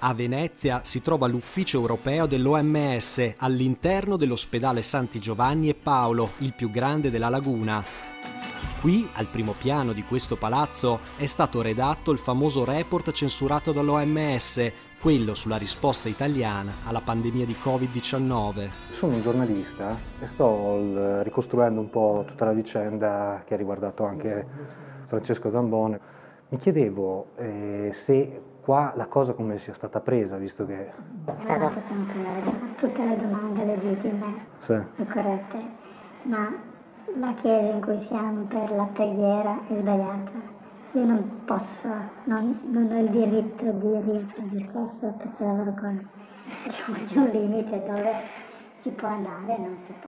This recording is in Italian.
A Venezia si trova l'ufficio europeo dell'OMS all'interno dell'ospedale Santi Giovanni e Paolo, il più grande della laguna. Qui, al primo piano di questo palazzo, è stato redatto il famoso report censurato dall'OMS, quello sulla risposta italiana alla pandemia di Covid-19. Sono un giornalista e sto ricostruendo un po' tutta la vicenda che ha riguardato anche Francesco Gambone. Mi chiedevo eh, se qua la cosa come sia stata presa, visto che... È stato... Possiamo prendere tutte le domande legittime sì. e corrette, ma la chiesa in cui siamo per la preghiera è sbagliata. Io non posso, non, non ho il diritto di riaprire il discorso perché lavoro con... C'è un limite dove si può andare e non si può.